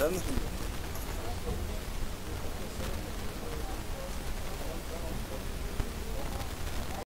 Sen misin?